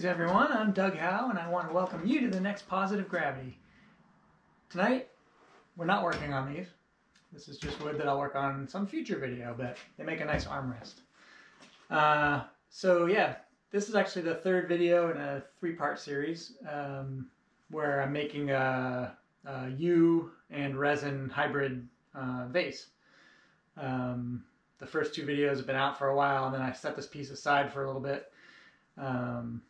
Greetings everyone, I'm Doug Howe and I want to welcome you to the next Positive Gravity. Tonight, we're not working on these. This is just wood that I'll work on in some future video, but they make a nice armrest. Uh, so yeah, this is actually the third video in a three-part series um, where I'm making a, yew and resin hybrid uh, vase. Um, the first two videos have been out for a while and then I set this piece aside for a little bit um,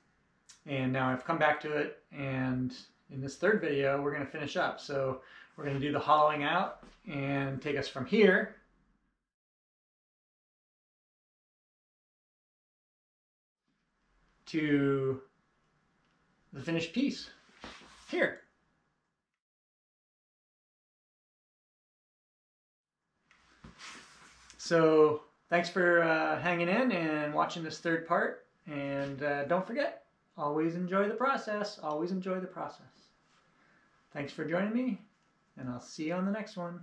and now I've come back to it and in this third video we're going to finish up. So we're going to do the hollowing out and take us from here to the finished piece here. So thanks for uh, hanging in and watching this third part. And uh, don't forget, always enjoy the process. Always enjoy the process. Thanks for joining me, and I'll see you on the next one.